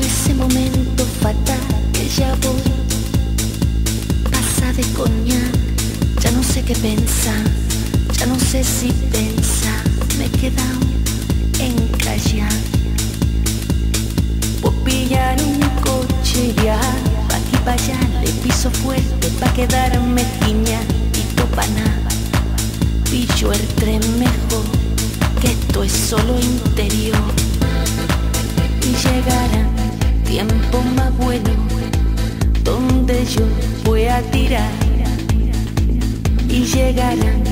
ese momento fatal que ya voy. Pasa de coñac ya no sé qué pensar ya no sé si pensar. Me he quedado encallado por pillar un coche ya pa' aquí pa' allá le piso fuerte pa' quedarme guiña y topa nada pillo el tren mejor que esto es solo interior y llegará tiempo más bueno donde yo voy a tirar. Y llegarán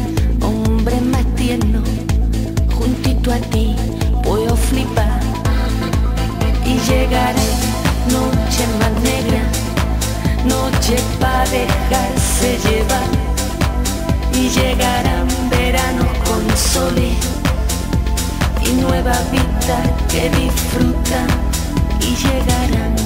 hombres más tiernos juntito a ti puedo flipar. Y llegarán noches más negras noches para dejarse llevar. Y llegarán veranos con soles nueva vida que disfrutan y llegarán.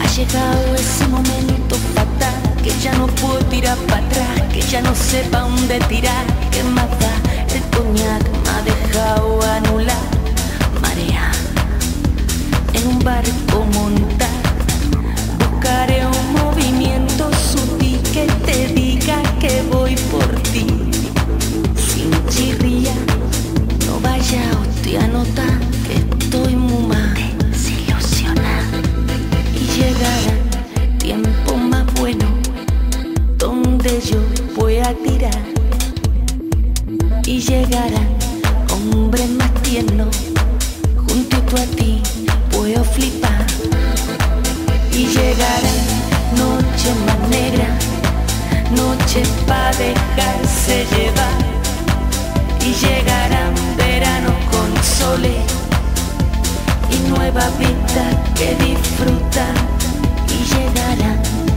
Ha llegado ese momento fatal que ya no puedo tirar para atrás, que ya no sepa dónde tirar, que mata el coñac me ha dejado anular yo voy a tirar y llegará hombre más tierno. Junto a ti puedo flipar y llegará noche más negra, noche para dejarse llevar y llegarán verano con sole y nueva vida que disfrutar y llegarán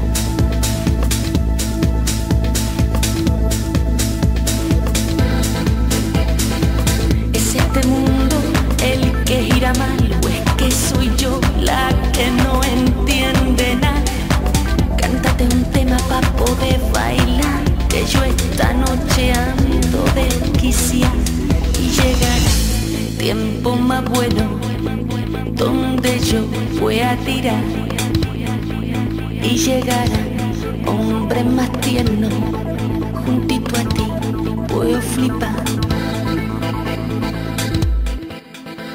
más bueno donde yo voy a tirar y llegará hombre más tierno juntito a ti puedo flipar.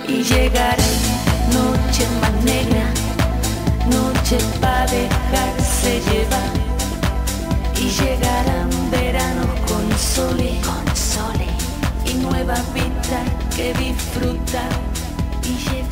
Y llegará noche más negra noche para dejarse llevar. Y llegarán veranos con sol con sol y nuevas vistas que disfrutar. Keep